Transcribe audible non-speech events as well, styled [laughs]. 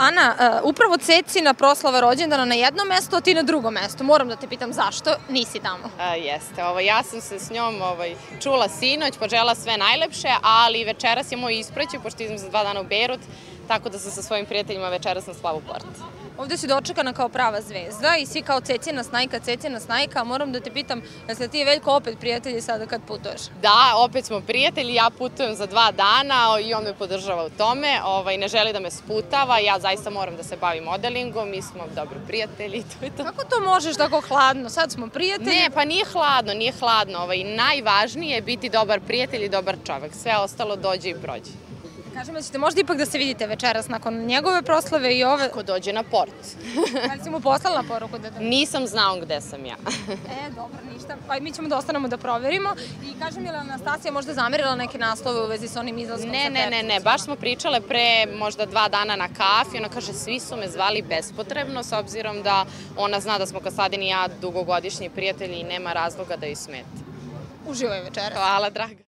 Ana, uh, upravo Cecina proslava rođendana na jedno mesto, a ti na drugo mesto. Moram da te pitam zašto nisi tamo. A, jeste, ovo, ja sam se s njom ovaj, čula sinoć, požela sve najlepše, ali večeras je moj ispraćaj, pošto idem za dva dana u Berut, tako da sam sa svojim prijateljima večeras na Slavu Port. Ovde si dočekana kao prava zvezda i svi kao Cecina snajka, Cecina snajka. Moram da te pitam, jesi li ti i Veljko opet prijatelji sada kad putuješ? Da, opet smo prijatelji, ja putujem za dva dana i on me podržava u tome, ovaj, ne želi da me sputava, ja zaista moram da se bavim modelingom, mi smo dobri prijatelji i [laughs] to je to. Kako to možeš tako hladno? Sad smo prijatelji. Ne, pa nije hladno, nije hladno. Ovaj, najvažnije je biti dobar prijatelj i dobar čovek. Sve ostalo dođe i prođe. Kažem da ćete možda ipak da se vidite večeras nakon njegove proslave i ove... Ko dođe na port. [laughs] Da li si mu poslala poruku da... da... [laughs] Nisam znao gde sam ja. [laughs] E, dobro, ništa. Pa mi ćemo da ostanemo da proverimo. I kažem, je li Anastasija možda zamerila neke naslove u vezi sa onim izlaskom Ne, ne, ne, ne, baš smo pričale pre možda dva dana na kafi, ona kaže svi su me zvali bespotrebno s obzirom da ona zna da smo Kasadin i ja dugogodišnji prijatelji i nema razloga da joj smeta. Uživaj večeras. Hvala, draga.